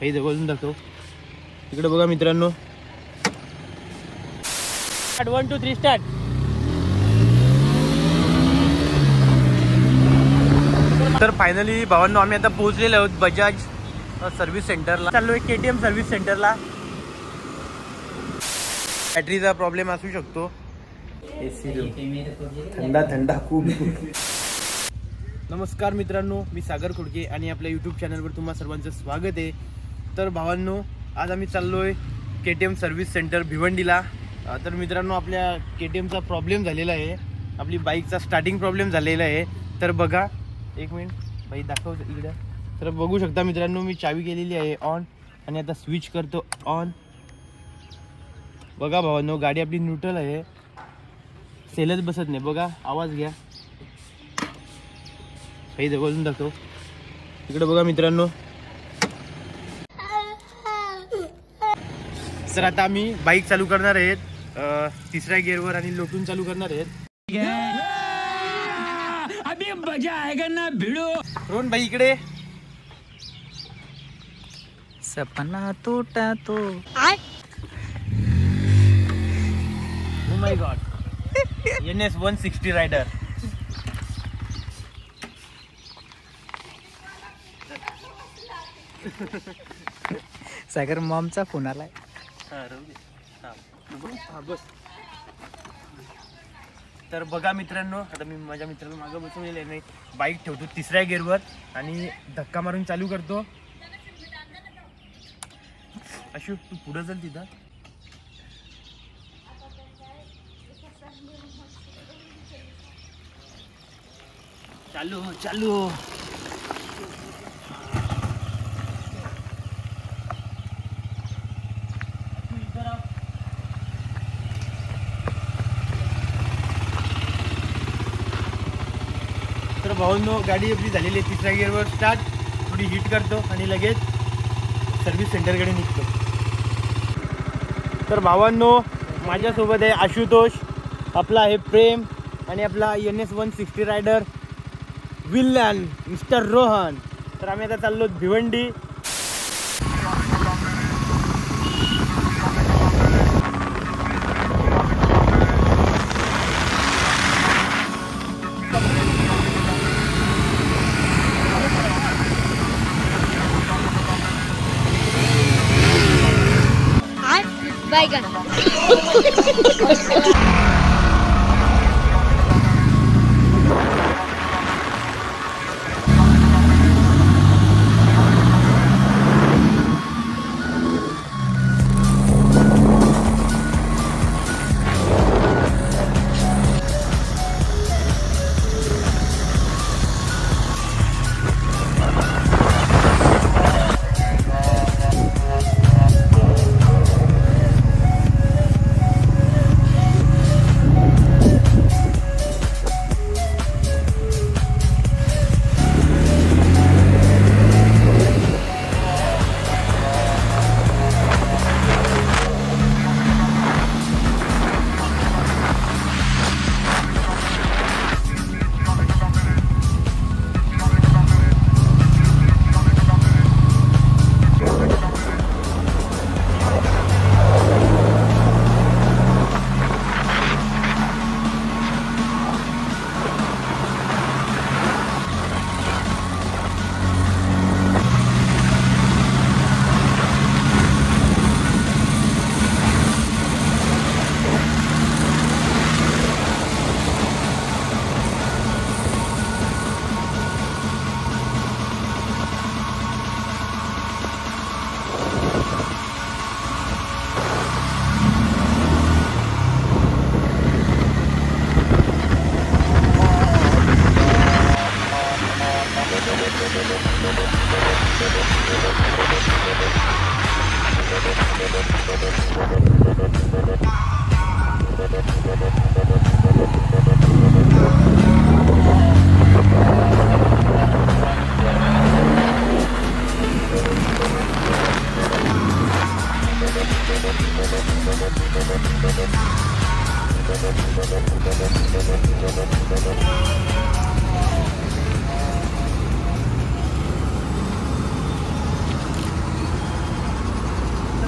काही जवळून दाखव इकडे बघा मित्रांनो. वन टू थ्री स्टार्ट तर फायनली भावांनो आम्ही आता पोहोचलेलो आहोत बजाज सर्व्हिस सेंटरला चाललोय के टी एम सर्व्हिस सेंटरला बॅटरीचा प्रॉब्लेम असू शकतो. थंडा थंडा खूप. नमस्कार मित्रांनो मी सागर खोडके आणि आपल्या यूट्यूब चॅनलवर तुम्हा सर्वांचं स्वागत आहे. तर भावांनो आज आम्ही चाललोय K T M service centre भिवंडीला. तर मित्रांनो आपल्या के टी एमचा प्रॉब्लेम झालेला आहे. आपली बाईकचा स्टार्टिंग प्रॉब्लेम झालेला आहे. तर बघा एक मिनिट बाई दाखव इकडे. तर बघू शकता मित्रांनो मी चावी केलेली आहे ऑन आणि आता स्विच करतो ऑन बघा भावांनो गाडी आपली न्यूट्रल आहे. सेलच बसत नाही. बघा आवाज घ्या. काही जवळून दाखव. इकडे बघा मित्रांनो सर आता आम्ही बाईक चालू करणार आहेत. तिसऱ्या गिअरवर आणि लोटून चालू करणार आहेत. अभी मजा आएगा ना भिड़ो। रोहन भाई इकडे. सपना टूटा तो। ओ my god N S one sixty rider Sagar मॉमचा phone आलाय. बस तर बघा मित्रांनो आता मी माझ्या मित्राला मागं बसवलेलं आहे. नाही बाईक ठेवतो तिसऱ्या गेअरवर आणि धक्का मारून चालू करतो. अशोक तू पुढं चल तिथं. चालू चालू. तर गाडी आपली झालेली आहे. तिसऱ्या गिअरवर स्टार्ट थोडी हिट करतो आणि लगेच सर्व्हिस सेंटरकडे निघतो. तर भावांनो माझ्यासोबत आहे आशुतोष. आपला आहे प्रेम आणि आपला N S one sixty rider villain mister Rohan. तर आम्ही आता चाललो भिवंडी. बैगन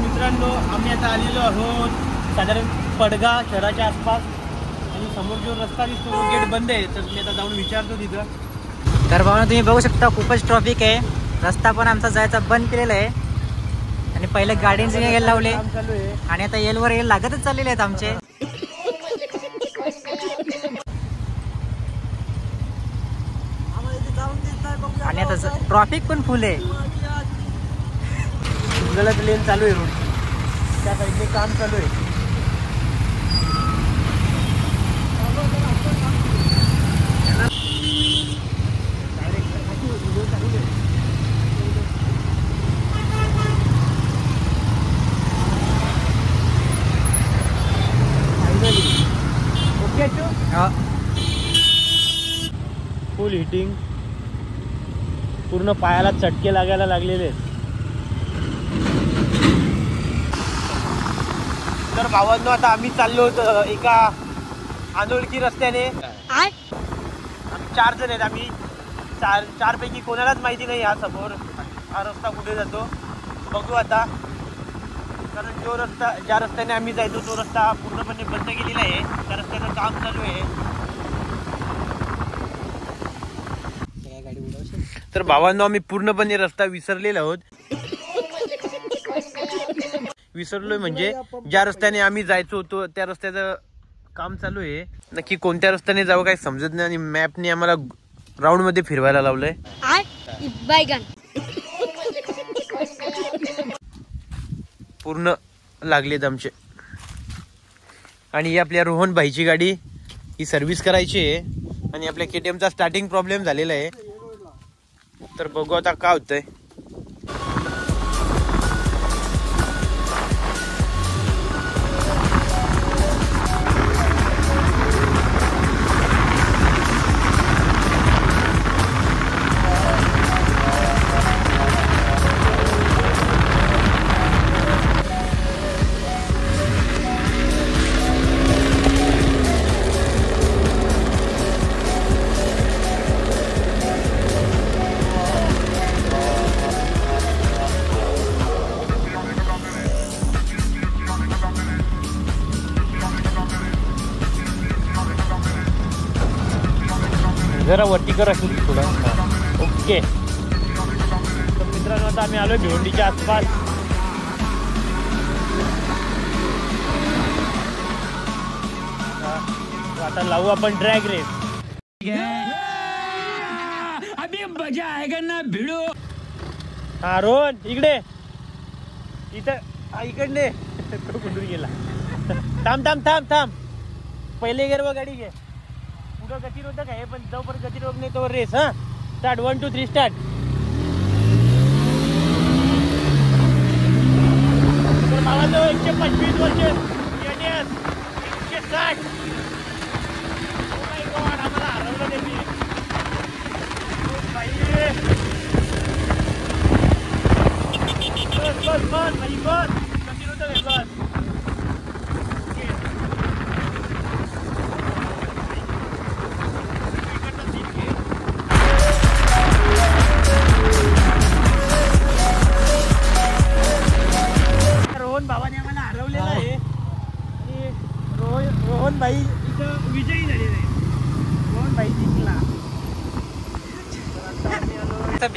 मित्रांनो आम्ही आता आलेलो आहोत साधारण पडगा शहराच्या आसपास. आणि समोर जो रस्ता दिसतो तो गेट बंद आहे. तर मी आता जाऊन विचारतो तिथं. तर भावना तुम्ही बघू शकता खूपच ट्रॉफिक आहे. रस्ता पण आमचा जायचा बंद केलेला आहे. आणि पहिले गाड्यांचे यायला लावले. आणि आता येल लागतच चाललेले आहेत आमचे. आणि आता ट्रॉफिक पण फुल आहे. गलत लेन चालू आहे रोड. त्या साईडने काम चालू आहे ओके हा. फुल हिटिंग पूर्ण पायाला चटके लागायला लागलेले आहेत. तर भावांनो आता आम्ही चाललो होतो एका आंदोळकी रस्त्याने. आम्ही चार जण आहेत आम्ही. चार चारपैकी कोणालाच माहिती नाही हा समोर. हा रस्ता कुठे जातो? बघू आता. कारण जो रस्ता ज्या रस्त्याने आम्ही जायचो तो रस्ता पूर्णपणे बंद केलेला आहे. त्या रस्त्याचं काम चालू आहे. तर भावांनो आम्ही पूर्णपणे रस्ता विसरलेलो आहोत. विसरलोय म्हणजे ज्या रस्त्याने आम्ही जायचो होतो त्या रस्त्याचं काम चालू आहे. नक्की कोणत्या रस्त्याने जावं काही समजत नाही आणि मॅपने आम्हाला राऊंडमध्ये फिरवायला लावलंय. पूर्ण लागलेत आमचे. आणि ही आपल्या रोहन भाईची गाडी ही सर्व्हिस करायची आहे. आणि आपल्या के चा स्टार्टिंग प्रॉब्लेम झालेला आहे. तर बघू आता काय होतंय. जरा वरती कर असेल थोडं ओके तर मित्रांनो आता आम्ही आलो भिवंडीच्या आसपास आता आता लावू आपण ड्रॅग रेस अभी मजा आएगा ना भिडो हा रोहन इकडे इथं हा, इकडे तो कुठून गेला थांब थांब थांब थांब पहिले गेर व गाडी घे पुढं गतिरोधक आहे पण जोपर्यंत गतिरोधक नाही तोवर रेस हा? Start one two three start तर जवळ एकशे पंचवीस वर्ष एकशे साठ.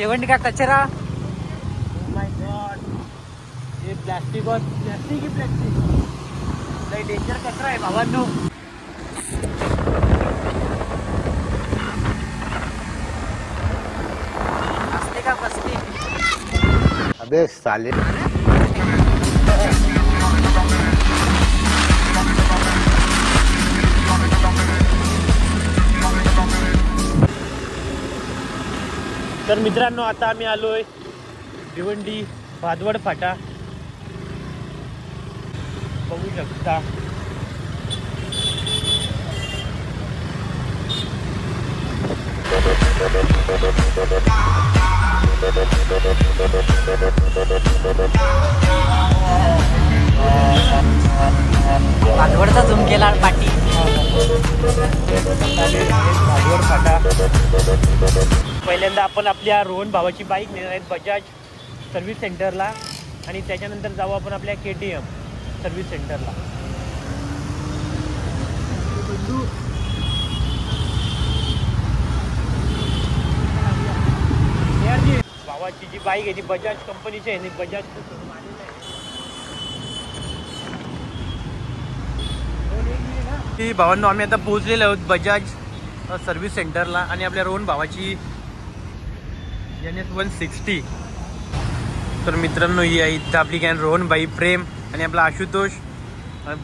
भिवंडी का कचरा? माय गॉड हे प्लास्टिक प्लास्टिक ही प्लास्टिक लय डेंजर कचरा आहे भावांनो. असते का बसते? अबे साले तर मित्रांनो आता आम्ही आलोय भिवंडी भादवड फाटा. बघू शकता. पाचवडचा झूम केला पाटी. भादवड फाटा. पहिल्यांदा आपण आपल्या रोहन भावाची बाईक नेणार आहेत बजाज सर्व्हिस सेंटरला आणि त्याच्यानंतर जाऊ आपण आपल्या के टी एम सर्व्हिस सेंटरला. भावाची जी बाईक आहे ती बजाज कंपनीची आहे आणि बजाज ती भावांनो आम्ही आता पोहोचलेलो आहोत बजाज सर्व्हिस सेंटरला आणि आपल्या रोहन भावाची एन एस वन सिक्स्टी तर मित्रांनो ही आहे इथं आपली कॅन रोहन बाई प्रेम आणि आपला आशुतोष.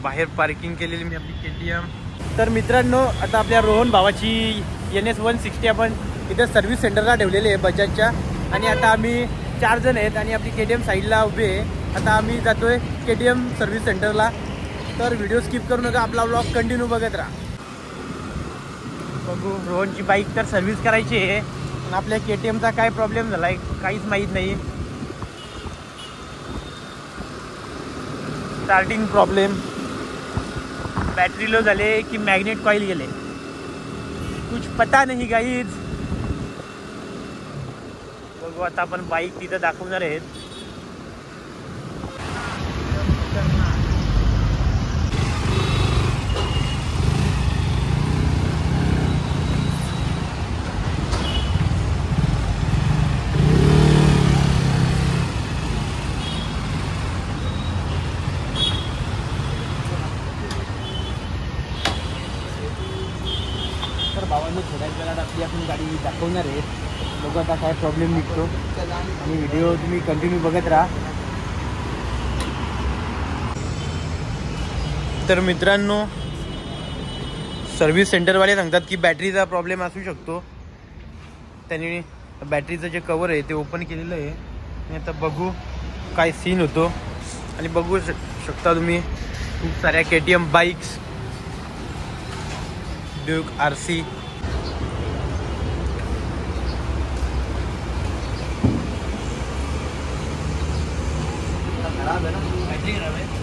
बाहेर पार्किंग केलेली मी आपली के टी एम तर मित्रांनो आता आपल्या रोहन भावाची एन एस वन सिक्स्टी आपण इथं सर्व्हिस सेंटरला ठेवलेली आहे बजाजच्या. आणि आता आम्ही चार जण आहेत आणि आपली के टी एम साईडला उभे आहे. आता आम्ही जातोय के टी एम सर्व्हिस सेंटरला तर व्हिडिओ स्किप करू नका आपला ब्लॉग कंटिन्यू बघत राहा. बघू रोहनची बाईक तर सर्व्हिस करायची आहे. आपल्या के टी एमचा काय प्रॉब्लेम झाला आहे काहीच माहीत नाही. स्टार्टिंग प्रॉब्लेम बॅटरी लो झाले की मॅग्नेट कॉईल गेले. कुछ पता नाही गाईज बघू आता आपण बाईक तिथं दाखवणार आहेत तर भावांनी थोड्याच वेळात आपली आपण गाडी आहे. बघू आता काय प्रॉब्लेम निघतो. आणि व्हिडिओ तुम्ही कंटिन्यू बघत राहा. तर मित्रांनो सर्व्हिस सेंटरवाले सांगतात की बॅटरीचा प्रॉब्लेम असू शकतो. त्यांनी बॅटरीचं जे कवर आहे ते ओपन केलेलं आहे. आणि आता बघू काय सीन होतो. आणि बघू शक- शकता तुम्ही खूप साऱ्या K T M bikes Duke R C खराब है ना बैटरी खराब है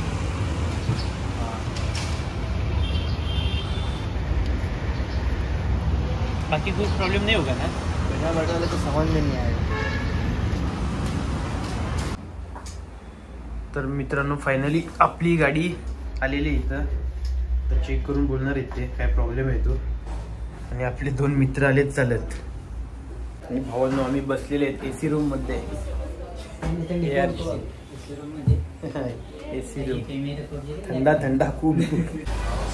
बाकी कोई प्रॉब्लम नहीं होगा ना? बिना बैटरी वाले तो समझ में नहीं आएगा। तर मित्रांनो फायनली आपली गाडी आलेली आहे इथं. तर चेक करून बोलणार आहेत ते काय प्रॉब्लेम आहे तो. आणि आपले दोन मित्र आलेत चालत. आणि भावांनो आम्ही बसलेले आहेत ए सी रूममध्ये. एसी रूम थंडा थंडा खूप.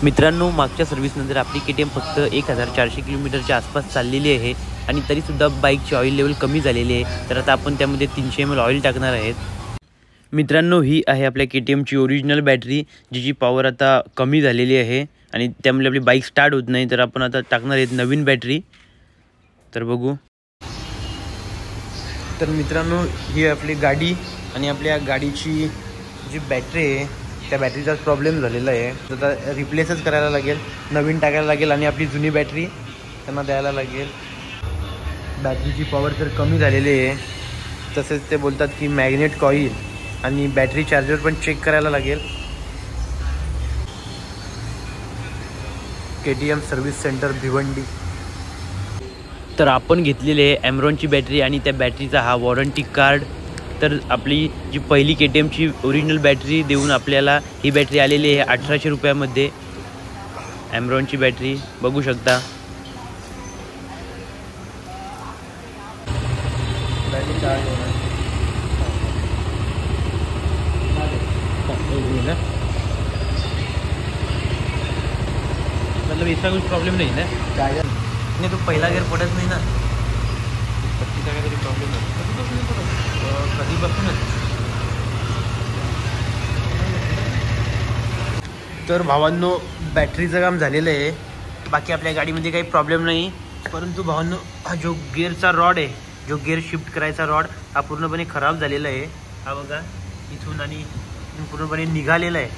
मित्रांनो मागच्या सर्व्हिसनंतर आपली के टी एम फक्त एक हजार चारशे किलोमीटरच्या आसपास चाललेली आहे आणि तरीसुद्धा बाईकची ऑइल लेवल कमी झालेली आहे. तर आता आपण त्यामध्ये तीनशे एम एल ऑइल टाकणार आहेत. मित्रांनो ही आहे आपल्या के टी एमची ओरिजिनल बॅटरी जिची पॉवर आता कमी झालेली आहे आणि त्यामुळे आपली बाईक स्टार्ट होत नाही. तर आपण आता टाकणार आहेत नवीन बॅटरी तर बघू. तर मित्रांनो ही आपली गाडी आणि आपल्या गाडीची जी बॅटरी आहे त्या बॅटरीचाच प्रॉब्लेम झालेला आहे. तर आता रिप्लेसच करायला लागेल. नवीन टाकायला लागेल आणि आपली जुनी बॅटरी त्यांना द्यायला लागेल. बॅटरीची पॉवर तर कमी झालेली आहे. तसेच ते बोलतात की मॅग्नेट कॉईल आणि बॅटरी चार्जर पण चेक करायला लागेल. K T M service centre Bhiwandi. तर आपण घेतलेली आहे ॲमरॉनची बॅटरी आणि त्या बॅटरीचा हा वॉरंटी कार्ड तर आपली जी पहिली के टी एमची ओरिजिनल बॅटरी देऊन आपल्याला ही बॅटरी आलेली आहे अठराशे रुपयामध्ये. ॲमरॉनची बॅटरी बघू शकता. बॅटरी चार्ज होणार ना मतलब इसका कुछ प्रॉब्लेम नहीं ना? नहीं तो पहिला गेअर पडत नाही ना? तर भावांनो बॅटरीचं काम झालेलं आहे. बाकी आपल्या गाडीमध्ये काही प्रॉब्लेम नाही. परंतु भावांनो हा जो गिअरचा रॉड आहे जो गिअर शिफ्ट करायचा रॉड हा पूर्णपणे खराब झालेला आहे. हा बघा इथून आणि पूर्णपणे निघालेला आहे.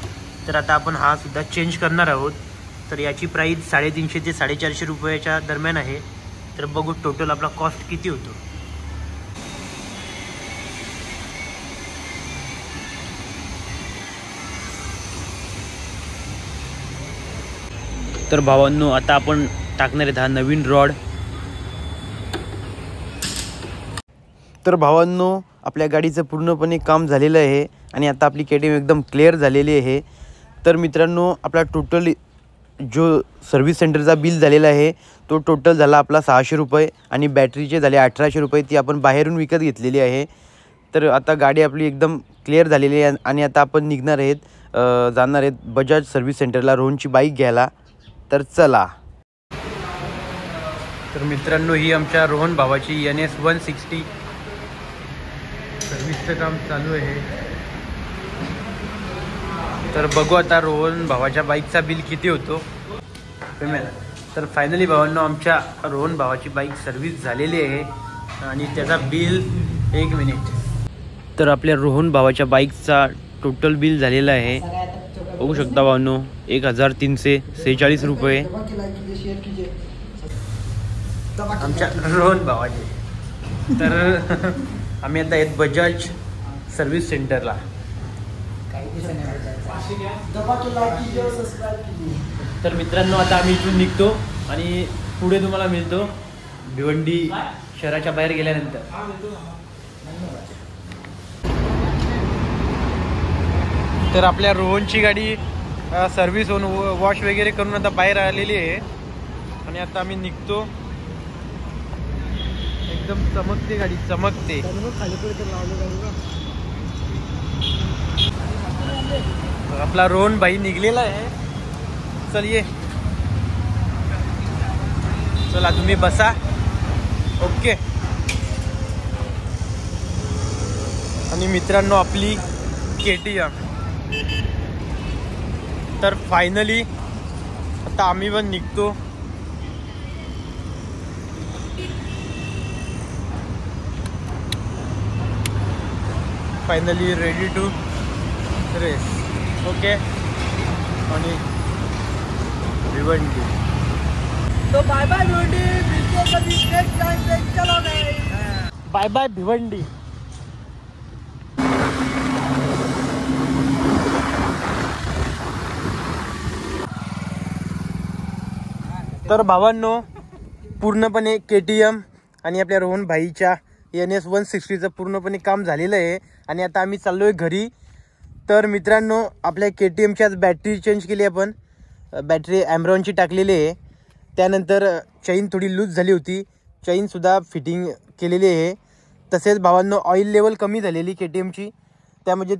तर आता आपण हा सुद्धा चेंज करणार आहोत. तर याची प्राईस साडेतीनशे ते साडेचारशे रुपयाच्या दरम्यान आहे. तर बघू टोटल आपला कॉस्ट किती होतो. तर भावांनो आता आपण टाकणार आहेत हा नवीन रॉड. तर भावांनो आपल्या गाडीचं पूर्णपणे काम झालेलं आहे आणि आता आपली के टी एम एकदम क्लिअर झालेली आहे. तर मित्रांनो आपला टोटल जो सर्व्हिस सेंटरचा बिल झालेला आहे तो टोटल झाला आपला सहाशे रुपये आणि बॅटरीचे झाले अठराशे रुपये ती आपण बाहेरून विकत घेतलेली आहे. तर आता गाडी आपली एकदम क्लिअर झालेली आहे आणि आता आपण निघणार आहेत जाणार आहेत बजाज सर्व्हिस सेंटरला रोहनची बाईक घ्यायला. तर चला. तर मित्रांनो ही आमच्या रोहन भावाची एन एस वन सिक्स्टी सर्विसचं काम चालू आहे. तर बघू आता रोहन भावाच्या बाईकचा बिल किती होतो. पेमेंट तर फायनली भावांनो आमच्या रोहन भावाची बाईक सर्व्हिस झालेली आहे. आणि त्याचा बिल एक मिनिट तर आपल्या रोहन भावाच्या बाईकचा टोटल बिल झालेला आहे. बघू शकता भावांनो एक हजार तीनशे सेहेचाळीस रुपये. आमच्या रोहन भावाचे तर आम्ही आता आहेत बजाज सर्व्हिस सेंटरला. तर मित्रांनो आता आम्ही इथून निघतो आणि पुढे तुम्हाला मिळतो भिवंडी शहराच्या बाहेर गेल्यानंतर. तर आपल्या रोहनची गाडी सर्व्हिस होऊन वॉश वगैरे करून आता बाहेर आलेली आहे. आणि आता आम्ही निघतो. एकदम चमकते गाडी चमकते. आपला रोहन भाई निघलेला आहे. चल ये. चला तुम्ही बसा. ओके. आणि मित्रांनो आपली के टी एम तर फायनली आता आम्ही पण निघतो. Finally ready to race okay आणि भिवंडी तो bye bye Bhiwandi bye bye Bhiwandi तर भावांनो पूर्णपणे के टी एम आणि आपल्या रोहन भाईच्या एन एस वन सिक्स्टीचं पूर्णपणे काम झालेलं आहे. आणि आता आम्ही चाललो आहे घरी. तर मित्रांनो आपल्या के टी एमच्याच बॅटरी चेंज केली आपण. बॅटरी ॲम्रॉनची टाकलेली आहे. त्यानंतर चैन थोडी लूज झाली होती. चैनसुद्धा फिटिंग केलेली आहे. तसेच भावांनो ऑइल लेवल कमी झालेली के टी एमची त्यामध्ये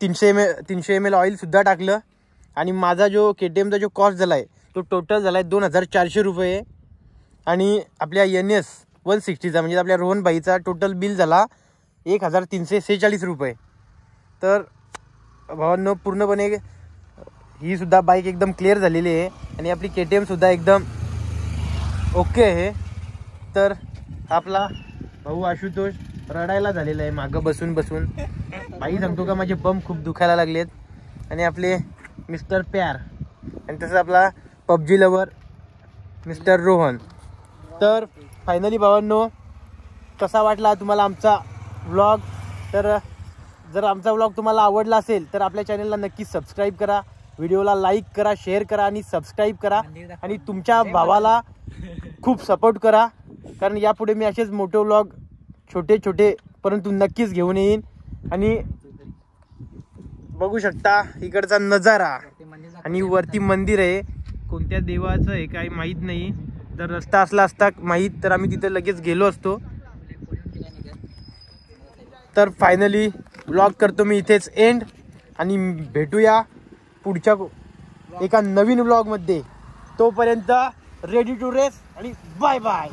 तीनशे एम एल तीनशे एम एल ऑइलसुद्धा टाकलं. आणि माझा जो के टी एमचा जो कॉस्ट झाला आहे तो टोटल झाला आहे दोन हजार चारशे रुपये. आणि आपल्या एन एस वन सिक्स्टीचा म्हणजे आपल्या रोहनबाईचा टोटल बिल झाला एक हजार तीनशे सेहेचाळीस रुपये. तर भावांनो पूर्णपणे ही सुद्धा बाईक एकदम क्लिअर झालेली आहे. आणि आपली के टी एमसुद्धा एकदम ओके आहे. तर आपला भाऊ आशुतोष रडायला झालेला आहे मागं बसून बसून. बाई सांगतो का माझे बम खूप दुखायला लागलेत. आणि आपले मिस्टर प्यार. आणि तसं आपला पबजी लवर मिस्टर रोहन. तर फायनली भावांनो कसा वाटला तुम्हाला आमचा व्लॉग तर जर आमचा व्लॉग तुम्हाला आवडला असेल तर आपल्या चॅनलला नक्की सबस्क्राईब करा. व्हिडिओला लाईक करा शेअर करा आणि सबस्क्राईब करा. आणि तुमच्या भावाला खूप सपोर्ट करा. कारण यापुढे मी असेच मोठे व्लॉग छोटे छोटे परंतु नक्कीच घेऊन येईन. आणि बघू शकता इकडचा नजारा. आणि वरती मंदिर आहे. कोणत्या देवाचं आहे काही माहीत नाही. तर रस्ता असला असता माहीत तर आम्ही तिथे लगेच गेलो असतो. तर फायनली ब्लॉग करतो मी इथेच एंड आणि भेटूया पुढच्या एका नवीन ब्लॉगमध्ये तोपर्यंत रेडी टू रेस आणि बाय बाय